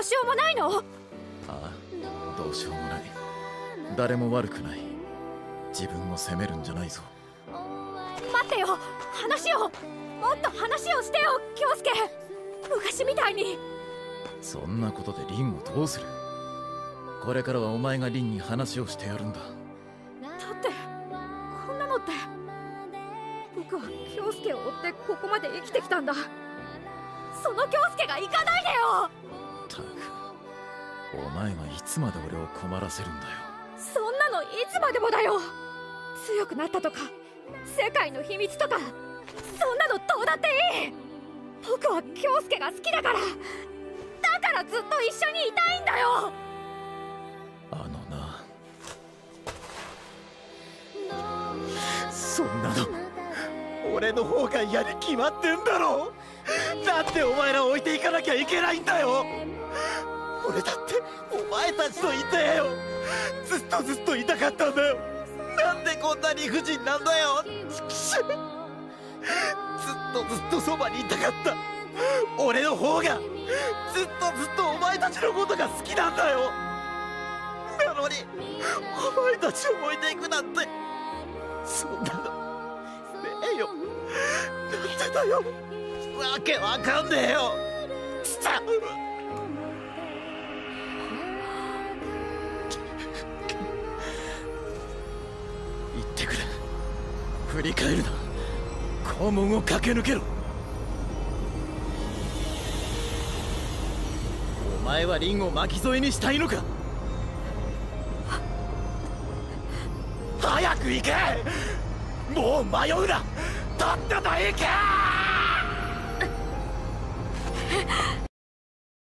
うしようもないの？ああどうしようもない。誰も悪くない。自分を責めるんじゃないぞ。待ってよ。話を。もっと話をしてよ京介。昔みたいに。そんなことでリンをどうする。これからはお前がリンに話をしてやるんだ。だってこんなのって。僕は京介を追ってここまで生きてきたんだ。その京介が行かないでよお前がいつまで俺を困らせるんだよ。そんなのいつまでもだよ。強くなったとか世界の秘密とかそんなのどうだっていい。僕は京介が好きだから。だからずっと一緒にいたいんだよ。あのな。そんなの俺の方が嫌に決まってんだろ。なんでお前ら置いていかなきゃいけないんだよ。俺だってお前たちといてよ。ずっとずっといたかったんだよ。なんでこんな理不尽なんだよ。ちくしょずっとずっとそばにいたかった。俺の方が。ずっとずっとお前たちのことが好きなんだよ。なのにお前たちを置いていくなんて。そんなの。ねえよ。なんでだよ。わけわかんねえよ。さ言振り返るな。肛門を駆け抜けろ。お前はリンを巻き添えにしたいのか？早く行け！もう迷うな！とっとと行け！